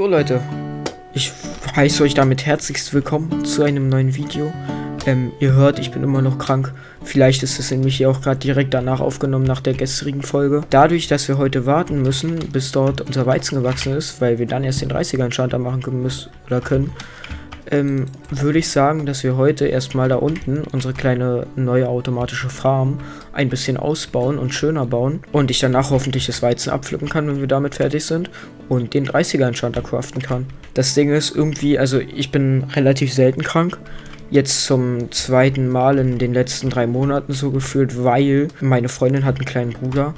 So Leute, ich heiße euch damit herzlichst willkommen zu einem neuen Video. Ähm, ihr hört, ich bin immer noch krank. Vielleicht ist es nämlich hier auch gerade direkt danach aufgenommen, nach der gestrigen Folge. Dadurch, dass wir heute warten müssen, bis dort unser Weizen gewachsen ist, weil wir dann erst den 30er-Enchanter machen können müssen oder können, ähm, würde ich sagen, dass wir heute erstmal da unten unsere kleine neue automatische Farm ein bisschen ausbauen und schöner bauen und ich danach hoffentlich das Weizen abpflücken kann, wenn wir damit fertig sind und den 30er Enchanter craften kann. Das Ding ist irgendwie, also ich bin relativ selten krank, jetzt zum zweiten Mal in den letzten drei Monaten so gefühlt, weil meine Freundin hat einen kleinen Bruder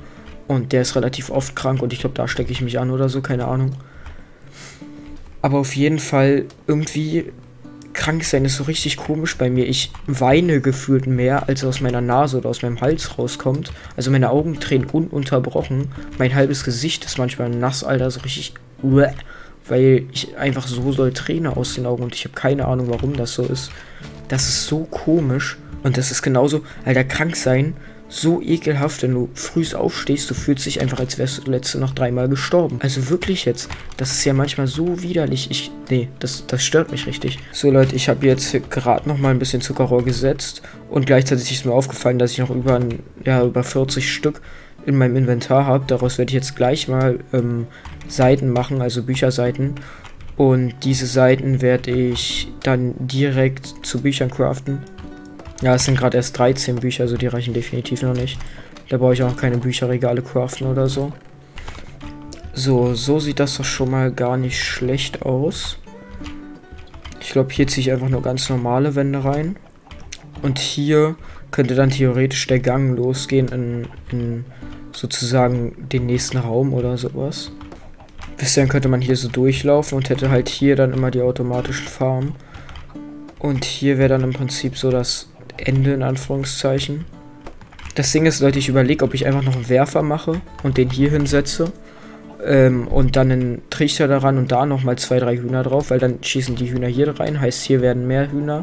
und der ist relativ oft krank und ich glaube, da stecke ich mich an oder so, keine Ahnung. Aber auf jeden Fall irgendwie krank sein ist so richtig komisch bei mir. Ich weine gefühlt mehr, als aus meiner Nase oder aus meinem Hals rauskommt. Also meine Augen tränen ununterbrochen. Mein halbes Gesicht ist manchmal nass, Alter, so richtig. Weil ich einfach so soll Träne aus den Augen und ich habe keine Ahnung, warum das so ist. Das ist so komisch. Und das ist genauso, Alter, krank sein so ekelhaft, wenn du früh aufstehst, du fühlst dich einfach, als wärst du letzte noch dreimal gestorben. Also wirklich jetzt, das ist ja manchmal so widerlich. Ich, nee, das, das stört mich richtig. So Leute, ich habe jetzt gerade noch mal ein bisschen Zuckerrohr gesetzt und gleichzeitig ist mir aufgefallen, dass ich noch über, ja, über 40 Stück in meinem Inventar habe. Daraus werde ich jetzt gleich mal ähm, Seiten machen, also Bücherseiten. Und diese Seiten werde ich dann direkt zu Büchern craften. Ja, es sind gerade erst 13 Bücher, also die reichen definitiv noch nicht. Da brauche ich auch keine Bücherregale craften oder so. So, so sieht das doch schon mal gar nicht schlecht aus. Ich glaube, hier ziehe ich einfach nur ganz normale Wände rein. Und hier könnte dann theoretisch der Gang losgehen in, in sozusagen den nächsten Raum oder sowas. Bis dann könnte man hier so durchlaufen und hätte halt hier dann immer die automatischen Farmen. Und hier wäre dann im Prinzip so das Ende in Anführungszeichen. Das Ding ist, Leute, ich überlege, ob ich einfach noch einen Werfer mache und den hier hinsetze. Ähm, und dann einen Trichter daran und da nochmal zwei, drei Hühner drauf, weil dann schießen die Hühner hier rein. Heißt, hier werden mehr Hühner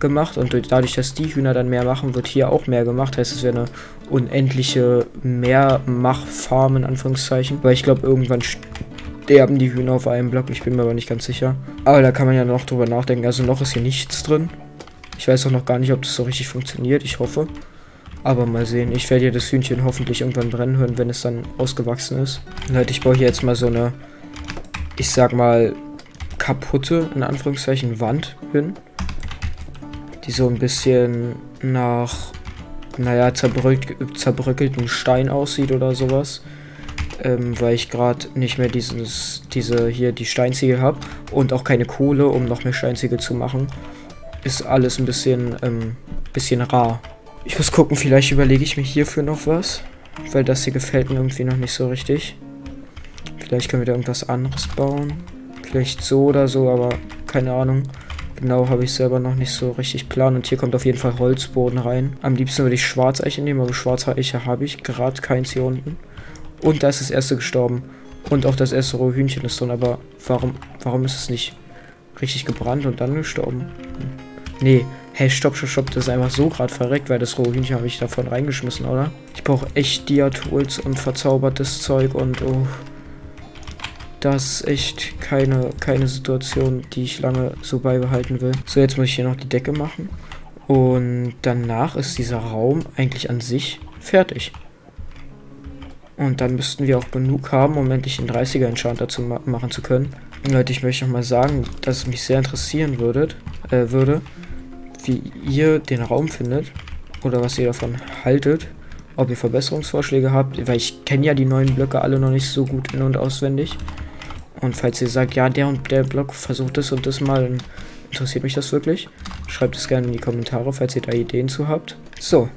gemacht und dadurch, dass die Hühner dann mehr machen, wird hier auch mehr gemacht. Heißt, es wäre eine unendliche Mehrmachfarm in Anführungszeichen. Weil ich glaube, irgendwann sterben die Hühner auf einem Block. Ich bin mir aber nicht ganz sicher. Aber da kann man ja noch drüber nachdenken. Also noch ist hier nichts drin. Ich weiß auch noch gar nicht, ob das so richtig funktioniert. Ich hoffe. Aber mal sehen. Ich werde hier das Hühnchen hoffentlich irgendwann brennen hören, wenn es dann ausgewachsen ist. Leute, ich baue hier jetzt mal so eine, ich sag mal, kaputte, in Anführungszeichen, Wand hin. Die so ein bisschen nach, naja, zerbröck zerbröckelten Stein aussieht oder sowas. Ähm, weil ich gerade nicht mehr dieses, diese hier, die Steinziegel habe. Und auch keine Kohle, um noch mehr Steinziegel zu machen ist alles ein bisschen, ähm, bisschen rar. Ich muss gucken, vielleicht überlege ich mir hierfür noch was. Weil das hier gefällt mir irgendwie noch nicht so richtig. Vielleicht können wir da irgendwas anderes bauen. Vielleicht so oder so, aber keine Ahnung. Genau habe ich selber noch nicht so richtig plan. Und hier kommt auf jeden Fall Holzboden rein. Am liebsten würde ich Schwarzeiche nehmen, aber Schwarzeiche habe ich gerade keins hier unten. Und da ist das erste gestorben. Und auch das erste rohe Hühnchen ist drin. Aber warum, warum ist es nicht richtig gebrannt und dann gestorben? Hm. Nee, hey, stopp, stopp, stopp. Das ist einfach so gerade verreckt, weil das rohe Hühnchen habe ich davon reingeschmissen, oder? Ich brauche echt Dia-Tools und verzaubertes Zeug und oh. Das ist echt keine, keine Situation, die ich lange so beibehalten will. So, jetzt muss ich hier noch die Decke machen. Und danach ist dieser Raum eigentlich an sich fertig. Und dann müssten wir auch genug haben, um endlich den 30er Enchanter zu ma machen zu können. Leute, ich möchte noch mal sagen, dass es mich sehr interessieren würdet, äh, würde, wie ihr den Raum findet oder was ihr davon haltet. Ob ihr Verbesserungsvorschläge habt, weil ich kenne ja die neuen Blöcke alle noch nicht so gut in- und auswendig. Und falls ihr sagt, ja, der und der Block versucht das und das mal, dann interessiert mich das wirklich. Schreibt es gerne in die Kommentare, falls ihr da Ideen zu habt. So,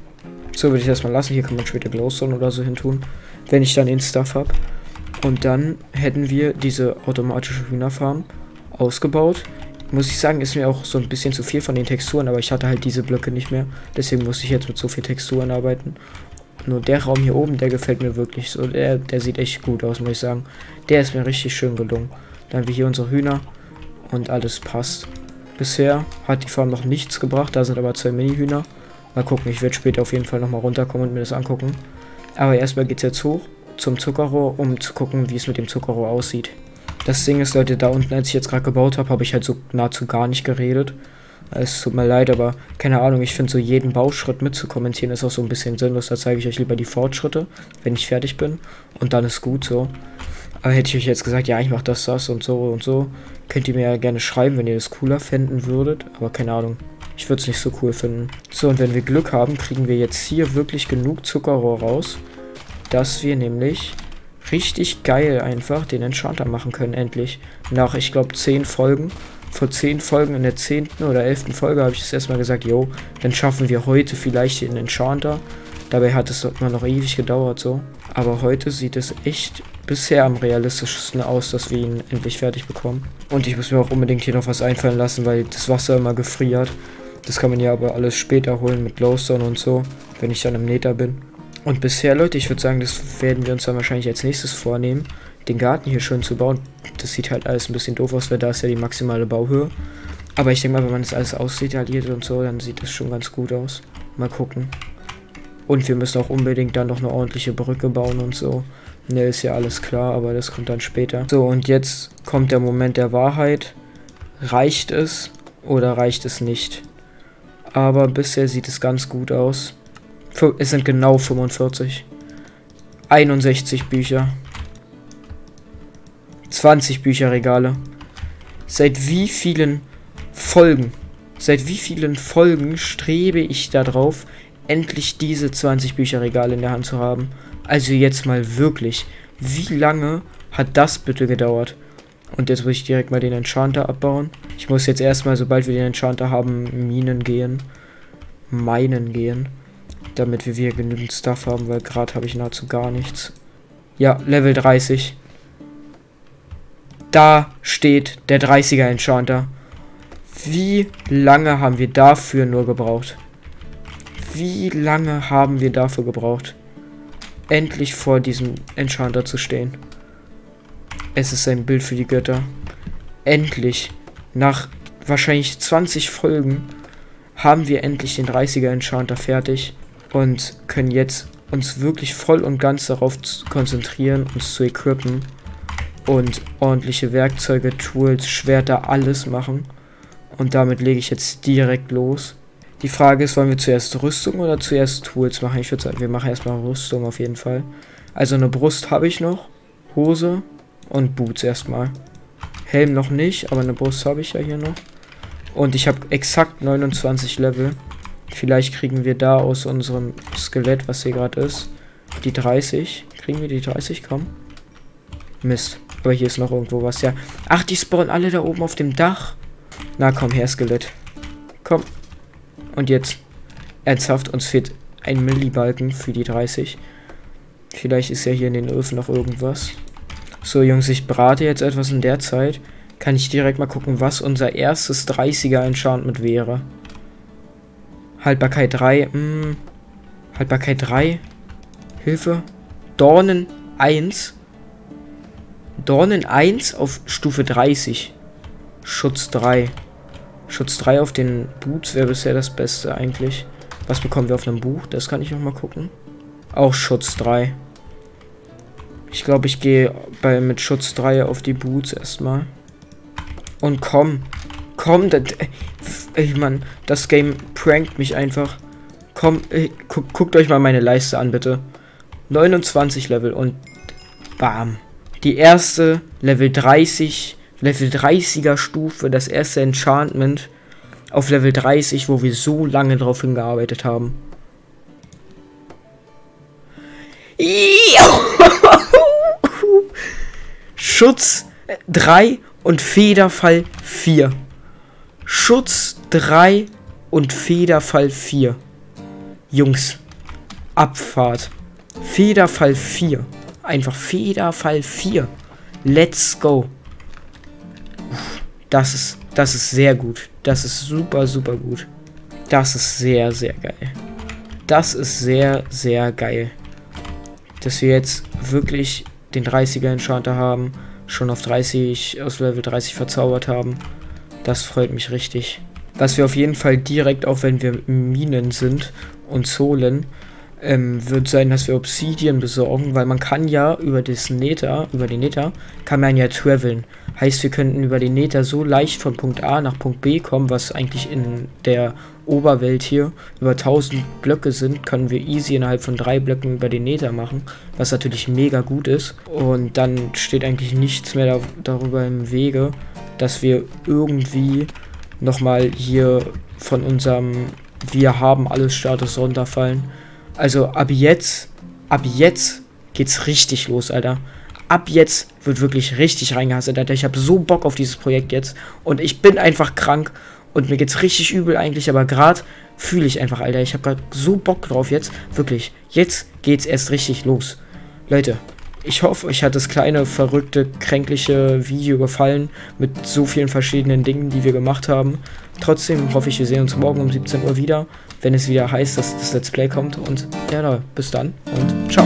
so würde ich das mal lassen. Hier kann man später Glowstone oder so hin tun, wenn ich dann den Stuff habe. Und dann hätten wir diese automatische Hühnerfarm ausgebaut muss ich sagen, ist mir auch so ein bisschen zu viel von den Texturen, aber ich hatte halt diese Blöcke nicht mehr. Deswegen musste ich jetzt mit so viel Texturen arbeiten. Nur der Raum hier oben, der gefällt mir wirklich so. Der, der sieht echt gut aus, muss ich sagen. Der ist mir richtig schön gelungen. Dann haben wir hier unsere Hühner und alles passt. Bisher hat die Farm noch nichts gebracht, da sind aber zwei Mini-Hühner. Mal gucken, ich werde später auf jeden Fall nochmal runterkommen und mir das angucken. Aber erstmal geht es jetzt hoch zum Zuckerrohr, um zu gucken, wie es mit dem Zuckerrohr aussieht. Das Ding ist, Leute, da unten, als ich jetzt gerade gebaut habe, habe ich halt so nahezu gar nicht geredet. Es tut mir leid, aber keine Ahnung, ich finde so jeden Bauschritt mitzukommentieren ist auch so ein bisschen sinnlos. Da zeige ich euch lieber die Fortschritte, wenn ich fertig bin. Und dann ist gut so. Aber hätte ich euch jetzt gesagt, ja, ich mache das, das und so und so, könnt ihr mir ja gerne schreiben, wenn ihr das cooler fänden würdet. Aber keine Ahnung, ich würde es nicht so cool finden. So, und wenn wir Glück haben, kriegen wir jetzt hier wirklich genug Zuckerrohr raus, dass wir nämlich richtig geil einfach den Enchanter machen können, endlich. Nach, ich glaube, 10 Folgen. Vor 10 Folgen in der 10. oder 11. Folge habe ich das erstmal gesagt, yo, dann schaffen wir heute vielleicht den Enchanter. Dabei hat es immer noch ewig gedauert so. Aber heute sieht es echt bisher am realistischsten aus, dass wir ihn endlich fertig bekommen. Und ich muss mir auch unbedingt hier noch was einfallen lassen, weil das Wasser immer gefriert. Das kann man ja aber alles später holen mit Glowstone und so, wenn ich dann im Nether bin. Und bisher, Leute, ich würde sagen, das werden wir uns dann wahrscheinlich als nächstes vornehmen, den Garten hier schön zu bauen. Das sieht halt alles ein bisschen doof aus, weil da ist ja die maximale Bauhöhe. Aber ich denke mal, wenn man das alles ausdetailliert und so, dann sieht das schon ganz gut aus. Mal gucken. Und wir müssen auch unbedingt dann noch eine ordentliche Brücke bauen und so. Ne, ist ja alles klar, aber das kommt dann später. So, und jetzt kommt der Moment der Wahrheit. Reicht es oder reicht es nicht? Aber bisher sieht es ganz gut aus. Es sind genau 45. 61 Bücher. 20 Bücherregale. Seit wie vielen Folgen, seit wie vielen Folgen strebe ich darauf, endlich diese 20 Bücherregale in der Hand zu haben? Also jetzt mal wirklich. Wie lange hat das bitte gedauert? Und jetzt muss ich direkt mal den Enchanter abbauen. Ich muss jetzt erstmal, sobald wir den Enchanter haben, Minen gehen. Meinen gehen damit wir wieder genügend Stuff haben, weil gerade habe ich nahezu gar nichts. Ja, Level 30. Da steht der 30er Enchanter. Wie lange haben wir dafür nur gebraucht? Wie lange haben wir dafür gebraucht? Endlich vor diesem Enchanter zu stehen. Es ist ein Bild für die Götter. Endlich. Nach wahrscheinlich 20 Folgen haben wir endlich den 30er Enchanter fertig und können jetzt uns wirklich voll und ganz darauf konzentrieren, uns zu equippen und ordentliche Werkzeuge, Tools, Schwerter, alles machen. Und damit lege ich jetzt direkt los. Die Frage ist, wollen wir zuerst Rüstung oder zuerst Tools machen? Ich würde sagen, wir machen erstmal Rüstung auf jeden Fall. Also eine Brust habe ich noch, Hose und Boots erstmal. Helm noch nicht, aber eine Brust habe ich ja hier noch. Und ich habe exakt 29 Level. Vielleicht kriegen wir da aus unserem Skelett, was hier gerade ist, die 30. Kriegen wir die 30? Komm. Mist. Aber hier ist noch irgendwo was, ja. Ach, die spawnen alle da oben auf dem Dach. Na komm her, Skelett. Komm. Und jetzt. Ernsthaft, uns fehlt ein Millibalken für die 30. Vielleicht ist ja hier in den Öfen noch irgendwas. So, Jungs, ich brate jetzt etwas in der Zeit. Kann ich direkt mal gucken, was unser erstes 30er Enchantment wäre. Haltbarkeit 3. Mh. Hm. Haltbarkeit 3. Hilfe. Dornen 1. Dornen 1 auf Stufe 30. Schutz 3. Schutz 3 auf den Boots wäre bisher das Beste eigentlich. Was bekommen wir auf einem Buch? Das kann ich noch mal gucken. Auch Schutz 3. Ich glaube, ich gehe mit Schutz 3 auf die Boots erstmal. Und komm. Komm, das, Ey, Mann, das Game prankt mich einfach. Komm, ey, gu guckt euch mal meine Leiste an, bitte. 29 Level und bam. Die erste Level 30, Level 30er Stufe, das erste Enchantment auf Level 30, wo wir so lange drauf hingearbeitet haben. Schutz 3 und Federfall 4. Schutz 3 und Federfall 4. Jungs, Abfahrt. Federfall 4. Einfach Federfall 4. Let's go. Das ist, das ist sehr gut. Das ist super, super gut. Das ist sehr, sehr geil. Das ist sehr, sehr geil. Dass wir jetzt wirklich den 30er Enchanter haben. Schon auf 30, aus Level 30 verzaubert haben. Das freut mich richtig. Was wir auf jeden Fall direkt, auch wenn wir Minen sind und Zolen, ähm, wird sein, dass wir Obsidian besorgen, weil man kann ja über das Nether, über den Nether, kann man ja traveln. Heißt, wir könnten über den Nether so leicht von Punkt A nach Punkt B kommen, was eigentlich in der Oberwelt hier über 1000 Blöcke sind, können wir easy innerhalb von drei Blöcken über den Nether machen, was natürlich mega gut ist. Und dann steht eigentlich nichts mehr da darüber im Wege, dass wir irgendwie nochmal hier von unserem Wir haben alles Status runterfallen. Also ab jetzt, ab jetzt geht's richtig los, Alter. Ab jetzt wird wirklich richtig reingehasselt, Alter. Ich habe so Bock auf dieses Projekt jetzt. Und ich bin einfach krank. Und mir geht's richtig übel eigentlich. Aber gerade fühle ich einfach, Alter. Ich habe gerade so Bock drauf jetzt. Wirklich. Jetzt geht's erst richtig los. Leute, ich hoffe, euch hat das kleine, verrückte, kränkliche Video gefallen. Mit so vielen verschiedenen Dingen, die wir gemacht haben. Trotzdem hoffe ich, wir sehen uns morgen um 17 Uhr wieder wenn es wieder heißt, dass das Let's Play kommt. Und ja, bis dann und ciao.